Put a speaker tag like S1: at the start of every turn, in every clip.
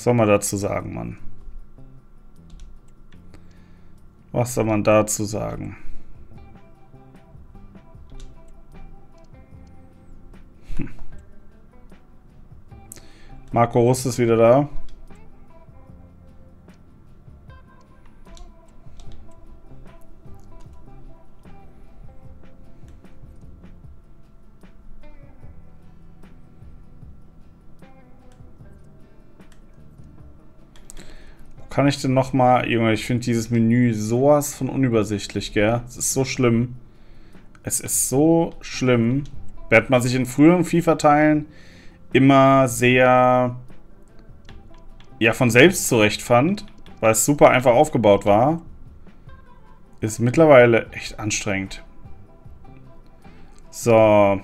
S1: Was soll man dazu sagen, Mann? Was soll man dazu sagen? Hm. Marco Rust ist wieder da. Kann ich denn nochmal... Junge, ich finde dieses Menü sowas von unübersichtlich, gell? Es ist so schlimm. Es ist so schlimm. Während man sich in früheren FIFA-Teilen immer sehr... Ja, von selbst zurecht fand, weil es super einfach aufgebaut war, ist mittlerweile echt anstrengend. So,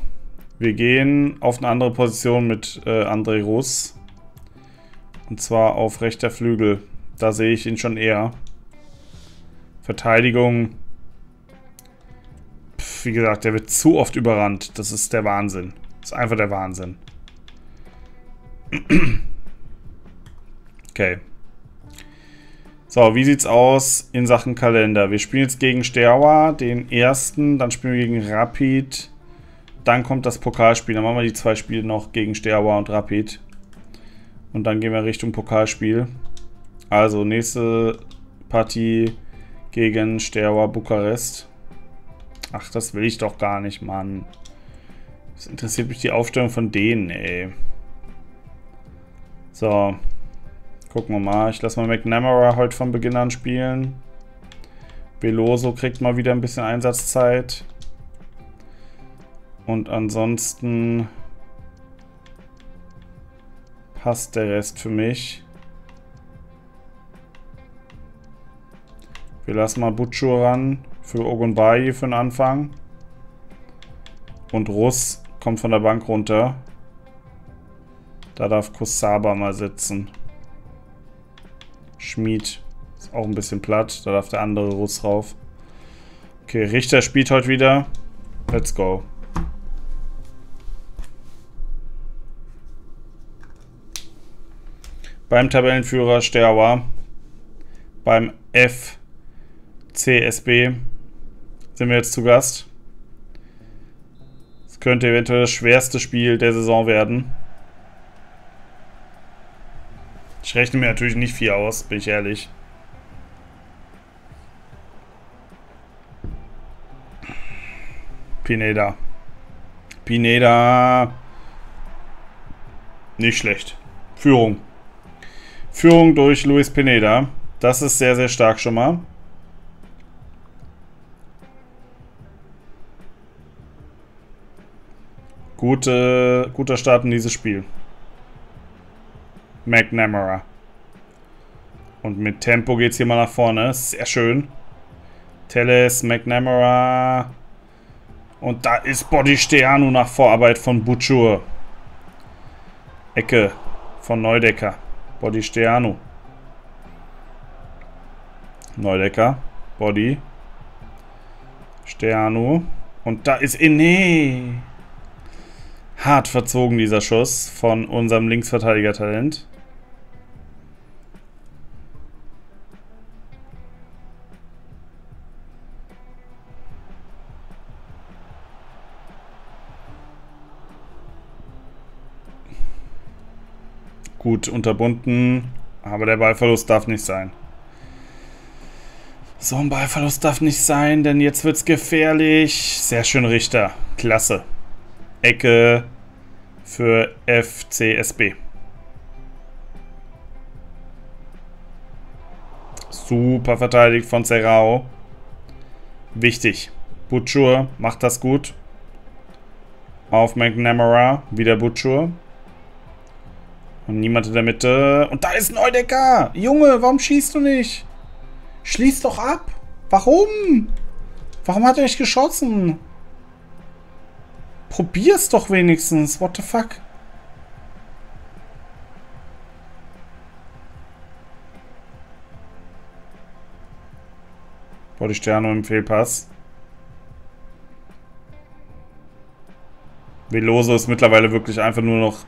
S1: wir gehen auf eine andere Position mit äh, André Russ. Und zwar auf rechter Flügel. Da sehe ich ihn schon eher. Verteidigung. Pff, wie gesagt, der wird zu oft überrannt. Das ist der Wahnsinn. Das ist einfach der Wahnsinn. Okay. So, wie sieht's aus in Sachen Kalender? Wir spielen jetzt gegen Sterwa, den ersten, dann spielen wir gegen Rapid, dann kommt das Pokalspiel, dann machen wir die zwei Spiele noch gegen Sterwa und Rapid. Und dann gehen wir Richtung Pokalspiel. Also nächste Partie gegen Steaua Bukarest. Ach, das will ich doch gar nicht, Mann. Das interessiert mich die Aufstellung von denen, ey. So. Gucken wir mal. Ich lasse mal McNamara heute von Beginn an spielen. Veloso kriegt mal wieder ein bisschen Einsatzzeit. Und ansonsten passt der Rest für mich. Wir lassen mal Butcho ran für Ogunbayi für den Anfang. Und Russ kommt von der Bank runter. Da darf Kusaba mal sitzen. Schmied ist auch ein bisschen platt. Da darf der andere Russ rauf. Okay, Richter spielt heute wieder. Let's go. Beim Tabellenführer Sterwa. Beim F CSB sind wir jetzt zu Gast. Es könnte eventuell das schwerste Spiel der Saison werden. Ich rechne mir natürlich nicht viel aus, bin ich ehrlich. Pineda. Pineda. Nicht schlecht. Führung. Führung durch Luis Pineda. Das ist sehr, sehr stark schon mal. Gute, guter Start in dieses Spiel. McNamara. Und mit Tempo geht es hier mal nach vorne. Sehr schön. Teles, McNamara. Und da ist Body Steanu nach Vorarbeit von Butchur. Ecke von Neudecker. Body Steanu. Neudecker. Body. Steanu. Und da ist Ine. Hart verzogen, dieser Schuss von unserem Linksverteidiger-Talent. Gut unterbunden, aber der Ballverlust darf nicht sein. So ein Ballverlust darf nicht sein, denn jetzt wird es gefährlich. Sehr schön, Richter. Klasse. Ecke für FCSB. Super verteidigt von Serrao. Wichtig. Butchur macht das gut. Auf McNamara. Wieder Butchur. Und niemand in der Mitte. Und da ist Neudecker. Junge, warum schießt du nicht? Schließ doch ab. Warum? Warum hat er nicht geschossen? Probier's doch wenigstens. What the fuck? Boah, die Sterne im Fehlpass. Veloso ist mittlerweile wirklich einfach nur noch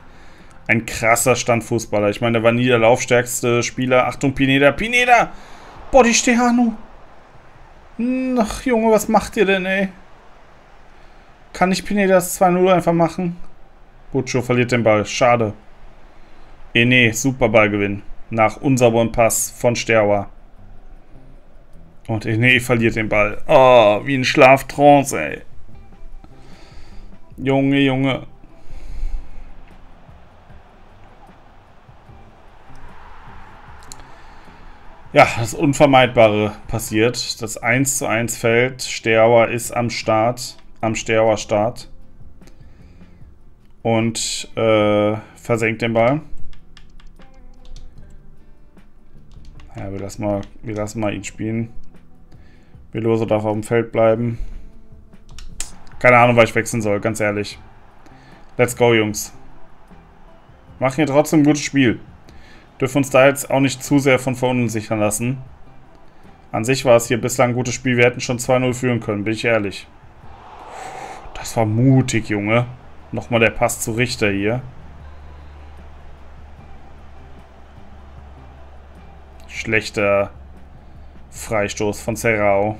S1: Ein krasser Standfußballer. Ich meine, der war nie der laufstärkste Spieler. Achtung, Pineda. Pineda! Body Stehanu! Ach, Junge, was macht ihr denn, ey? Kann ich Pineda das 2-0 einfach machen? Butcho verliert den Ball. Schade. Ene, super Ballgewinn. Nach unsauberen Pass von Sterwa. Und Ene verliert den Ball. Oh, wie ein Schlaftrance, ey. Junge, Junge. Ja, das Unvermeidbare passiert. Das 1 zu 1 fällt. Sterauer ist am Start, am Sterauer Start. Und äh, versenkt den Ball. Ja, wir lassen mal, wir lassen mal ihn spielen. Veloso darf auf dem Feld bleiben. Keine Ahnung, was ich wechseln soll, ganz ehrlich. Let's go, Jungs. Machen hier trotzdem ein gutes Spiel. Dürfen uns da jetzt auch nicht zu sehr von verunsichern lassen. An sich war es hier bislang ein gutes Spiel. Wir hätten schon 2-0 führen können, bin ich ehrlich. Das war mutig, Junge. Nochmal der Pass zu Richter hier. Schlechter Freistoß von Serrao.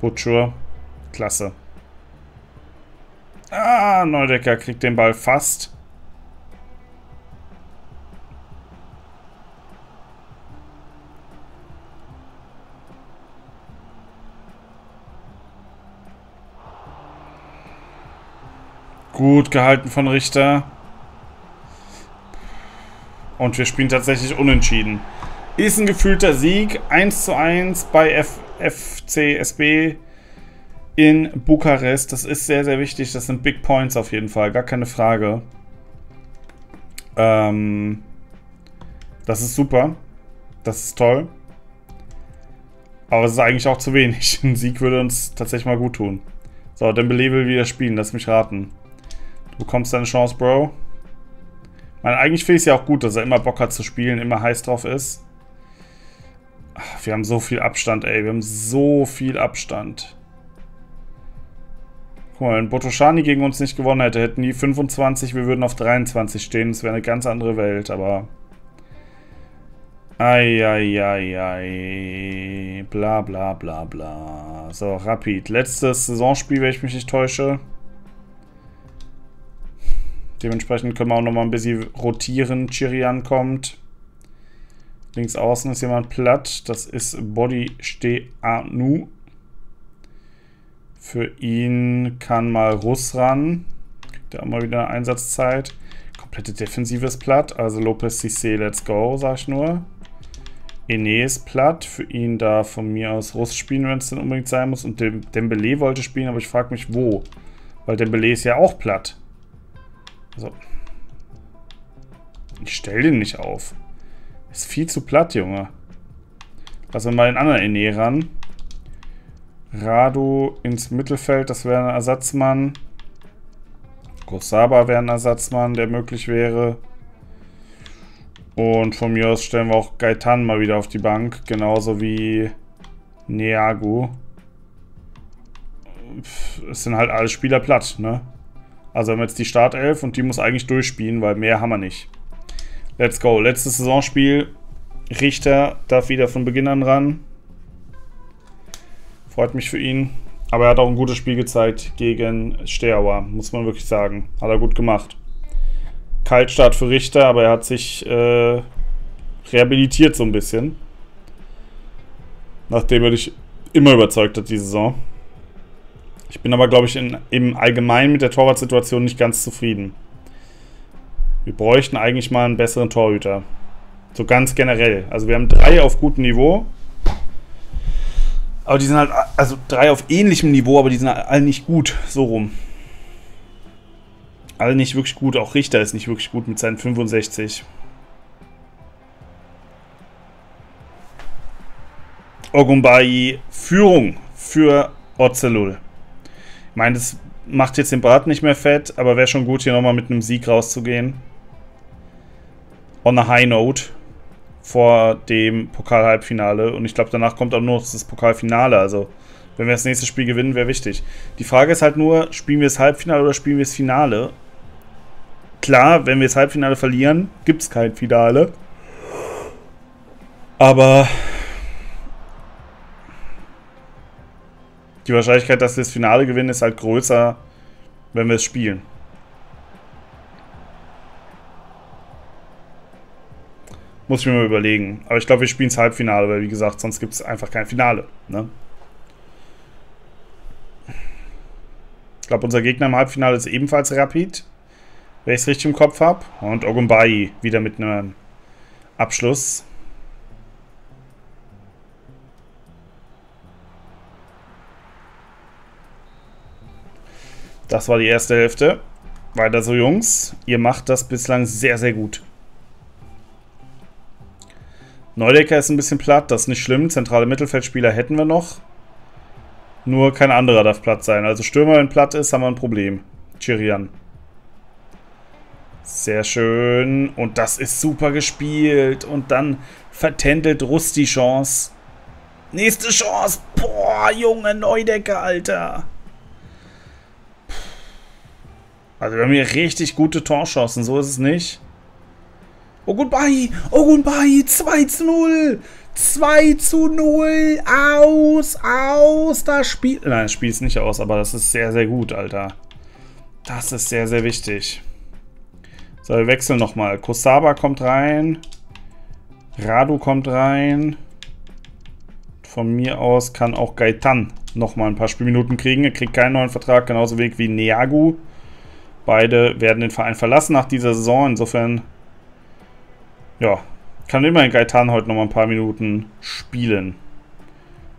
S1: Butcher. Klasse. Ah, Neudecker kriegt den Ball fast. Gut gehalten von Richter. Und wir spielen tatsächlich unentschieden. Ist ein gefühlter Sieg. 1 zu 1 bei FCSB in Bukarest. Das ist sehr, sehr wichtig. Das sind Big Points auf jeden Fall. Gar keine Frage. Ähm, das ist super. Das ist toll. Aber es ist eigentlich auch zu wenig. Ein Sieg würde uns tatsächlich mal gut tun. So, Dembele will wieder spielen. Lass mich raten. Du bekommst deine Chance, Bro. Meine, eigentlich finde ich es ja auch gut, dass er immer Bock hat zu spielen, immer heiß drauf ist. Wir haben so viel Abstand, ey. Wir haben so viel Abstand. Guck mal, wenn Botoshani gegen uns nicht gewonnen hätte, hätten die 25, wir würden auf 23 stehen. Das wäre eine ganz andere Welt, aber... Eieieiei. Bla bla bla bla. So, Rapid. Letztes Saisonspiel, wenn ich mich nicht täusche. Dementsprechend können wir auch nochmal ein bisschen rotieren. Chirian kommt. Links außen ist jemand platt. Das ist Body Steanu. Für ihn kann mal Russ ran. Kriegt er auch mal wieder Einsatzzeit. Komplette Defensive ist platt. Also Lopez Cissé, let's go, sag ich nur. Ene ist platt. Für ihn da von mir aus Russ spielen, wenn es denn unbedingt sein muss. Und Dembele wollte spielen, aber ich frage mich, wo. Weil Dembele ist ja auch platt. So. Ich stell den nicht auf. Ist viel zu platt, Junge. Lassen wir mal den anderen Ene ran. Radu ins Mittelfeld, das wäre ein Ersatzmann. Kosaba wäre ein Ersatzmann, der möglich wäre. Und von mir aus stellen wir auch Gaitan mal wieder auf die Bank. Genauso wie Neagu. Es sind halt alle Spieler platt, ne? Also haben wir jetzt die Startelf und die muss eigentlich durchspielen, weil mehr haben wir nicht. Let's go. Letztes Saisonspiel. Richter darf wieder von Beginn an ran. Freut mich für ihn. Aber er hat auch ein gutes Spiel gezeigt gegen Steaua, muss man wirklich sagen. Hat er gut gemacht. Kaltstart für Richter, aber er hat sich äh, rehabilitiert so ein bisschen. Nachdem er dich immer überzeugt hat, die Saison. Ich bin aber, glaube ich, in, im Allgemeinen mit der Torwartsituation nicht ganz zufrieden. Wir bräuchten eigentlich mal einen besseren Torhüter. So ganz generell. Also wir haben drei auf gutem Niveau. Aber die sind halt, also drei auf ähnlichem Niveau, aber die sind alle nicht gut. So rum. Alle nicht wirklich gut. Auch Richter ist nicht wirklich gut mit seinen 65. Ogumbai Führung für Ozelul. Meine, das macht jetzt den Brat nicht mehr fett, aber wäre schon gut, hier nochmal mit einem Sieg rauszugehen. On a high note vor dem Pokal-Halbfinale. Und ich glaube, danach kommt auch nur das Pokalfinale. Also, wenn wir das nächste Spiel gewinnen, wäre wichtig. Die Frage ist halt nur, spielen wir das Halbfinale oder spielen wir das Finale? Klar, wenn wir das Halbfinale verlieren, gibt es kein Finale. Aber die Wahrscheinlichkeit, dass wir das Finale gewinnen, ist halt größer, wenn wir es spielen. Muss ich mir mal überlegen. Aber ich glaube, wir spielen das Halbfinale, weil wie gesagt, sonst gibt es einfach kein Finale. Ne? Ich glaube, unser Gegner im Halbfinale ist ebenfalls Rapid. Wenn ich es richtig im Kopf habe. Und Ogumbai wieder mit einem Abschluss. Das war die erste Hälfte. Weiter so, Jungs. Ihr macht das bislang sehr, sehr gut. Neudecker ist ein bisschen platt, das ist nicht schlimm. Zentrale Mittelfeldspieler hätten wir noch. Nur kein anderer darf platt sein. Also Stürmer, wenn platt ist, haben wir ein Problem. Chirian. Sehr schön. Und das ist super gespielt. Und dann vertändelt Rust die Chance. Nächste Chance. Boah, Junge Neudecker, Alter. Also wir haben hier richtig gute Torchancen, so ist es nicht. Ogunbai, Ogunbai, 2 zu 0. 2 zu 0. Aus, aus. Das Spiel. Nein, das Spiel ist nicht aus, aber das ist sehr, sehr gut, Alter. Das ist sehr, sehr wichtig. So, wir wechseln nochmal. Kosaba kommt rein. Radu kommt rein. Von mir aus kann auch Gaitan nochmal ein paar Spielminuten kriegen. Er kriegt keinen neuen Vertrag, genauso wenig wie Neagu. Beide werden den Verein verlassen nach dieser Saison. Insofern ja, kann immerhin Gaetan heute noch mal ein paar Minuten spielen.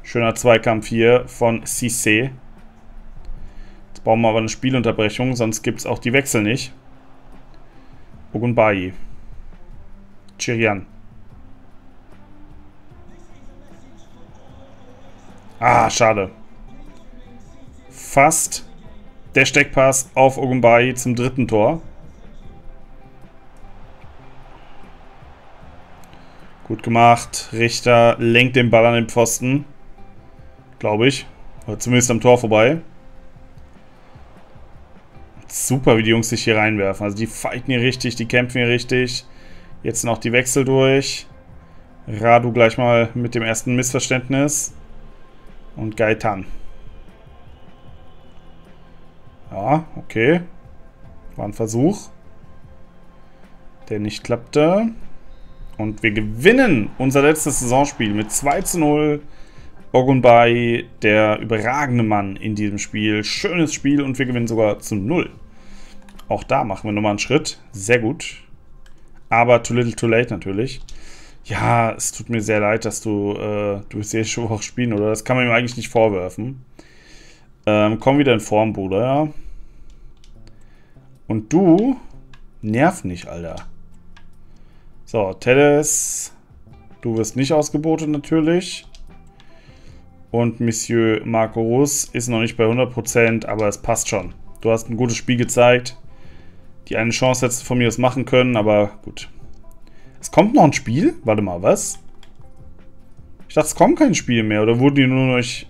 S1: Schöner Zweikampf hier von Cissé. Jetzt brauchen wir aber eine Spielunterbrechung, sonst gibt es auch die Wechsel nicht. Ogunbayi. Chirian. Ah, schade. Fast der Steckpass auf Ogunbayi zum dritten Tor. Gut gemacht. Richter lenkt den Ball an den Pfosten. Glaube ich. Oder zumindest am Tor vorbei. Super, wie die Jungs sich hier reinwerfen. Also die fighten hier richtig, die kämpfen hier richtig. Jetzt noch die Wechsel durch. Radu gleich mal mit dem ersten Missverständnis. Und Gaetan. Ja, okay. War ein Versuch. Der nicht klappte. Und wir gewinnen unser letztes Saisonspiel mit 2 zu 0. Ogunbai, der überragende Mann in diesem Spiel. Schönes Spiel und wir gewinnen sogar zu 0. Auch da machen wir nochmal einen Schritt. Sehr gut. Aber too little too late natürlich. Ja, es tut mir sehr leid, dass du, äh, du hier schon spielen, oder? Das kann man ihm eigentlich nicht vorwerfen. Ähm, komm wieder in Form, Bruder. Und du nerv nicht, Alter. So, Teles, du wirst nicht ausgebotet natürlich. Und Monsieur Marco Rus ist noch nicht bei 100%, aber es passt schon. Du hast ein gutes Spiel gezeigt. Die eine Chance hättest du von mir aus machen können, aber gut. Es kommt noch ein Spiel? Warte mal, was? Ich dachte, es kommt kein Spiel mehr. Oder wurden die nur noch nicht...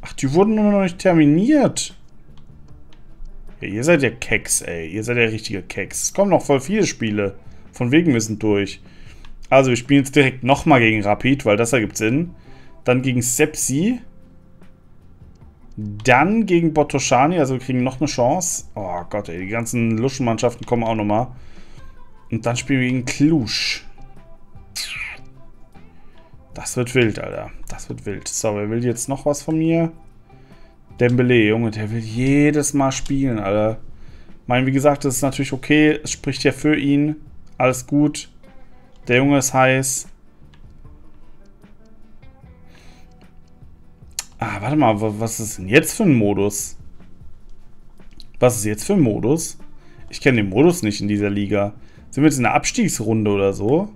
S1: Ach, die wurden nur noch nicht terminiert. Ja, ihr seid ja Keks, ey. Ihr seid ja richtige Keks. Es kommen noch voll viele Spiele. Von wegen wir sind durch. Also, wir spielen jetzt direkt nochmal gegen Rapid, weil das ergibt Sinn. Dann gegen Sepsi. Dann gegen Botoshani, also wir kriegen noch eine Chance. Oh Gott, ey, die ganzen Luschenmannschaften kommen auch nochmal. Und dann spielen wir gegen Klusch. Das wird wild, Alter. Das wird wild. So, wer will jetzt noch was von mir? Dembele, Junge, der will jedes Mal spielen, Alter. Ich meine, wie gesagt, das ist natürlich okay. Es spricht ja für ihn. Alles gut. Der Junge ist heiß. Ah, warte mal, was ist denn jetzt für ein Modus? Was ist jetzt für ein Modus? Ich kenne den Modus nicht in dieser Liga. Sind wir jetzt in der Abstiegsrunde oder so?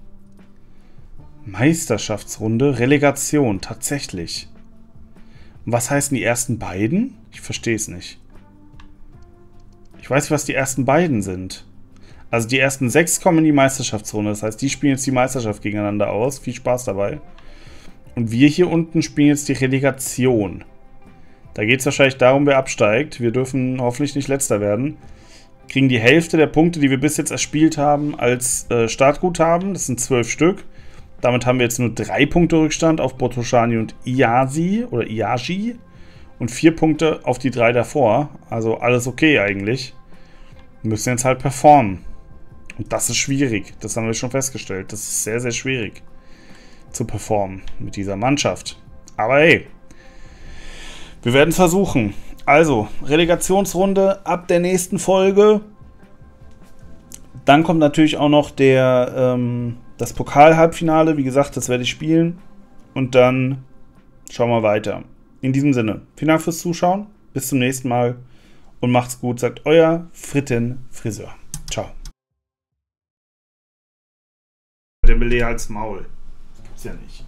S1: Meisterschaftsrunde, Relegation, tatsächlich. Und was heißen die ersten beiden? Ich verstehe es nicht. Ich weiß, was die ersten beiden sind. Also die ersten sechs kommen in die Meisterschaftsrunde. Das heißt, die spielen jetzt die Meisterschaft gegeneinander aus. Viel Spaß dabei. Und wir hier unten spielen jetzt die Relegation. Da geht es wahrscheinlich darum, wer absteigt. Wir dürfen hoffentlich nicht letzter werden. kriegen die Hälfte der Punkte, die wir bis jetzt erspielt haben, als äh, Startguthaben. Das sind zwölf Stück. Damit haben wir jetzt nur drei Punkte Rückstand auf Botoshani und Iasi oder Iaji und vier Punkte auf die drei davor. Also alles okay eigentlich. Wir müssen jetzt halt performen. Und das ist schwierig. Das haben wir schon festgestellt. Das ist sehr, sehr schwierig zu performen mit dieser Mannschaft. Aber hey, wir werden versuchen. Also, Relegationsrunde ab der nächsten Folge. Dann kommt natürlich auch noch der, ähm, das Pokal-Halbfinale. Wie gesagt, das werde ich spielen. Und dann schauen wir weiter. In diesem Sinne, vielen Dank fürs Zuschauen. Bis zum nächsten Mal und macht's gut, sagt euer Fritten Friseur. Ciao. Der Belee als Maul. Gibt's ja nicht.